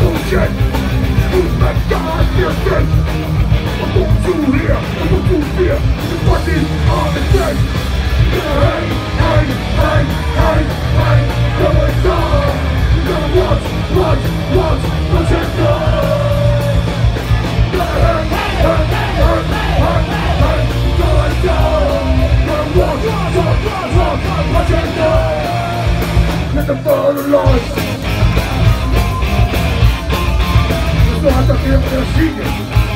bullshit Who's my God. I I fear The fucking dead Hey, hey, hey, hey, hey Come on, come You gotta watch, watch, watch, watch it go Gotta watch, watch Let the fall alive Eu Não, até que eu